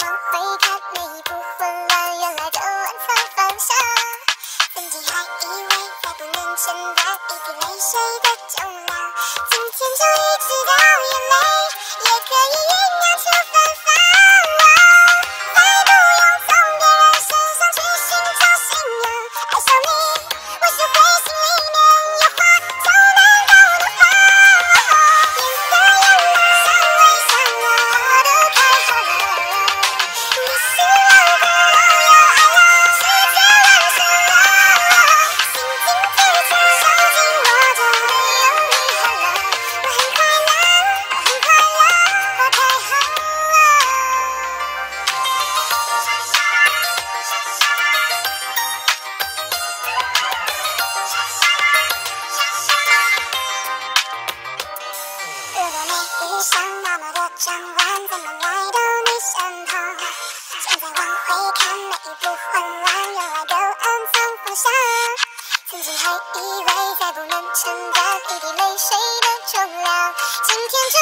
往回看每一步混乱原来都暗藏方向。曾经还以为再不能承担一滴泪水的重量今天就一直如果没遇上那么多转弯，怎么来到你身旁？现在往回看，每一步混乱，原来都暗藏方向。曾经还以为再不能承担一滴泪水的重量，今天就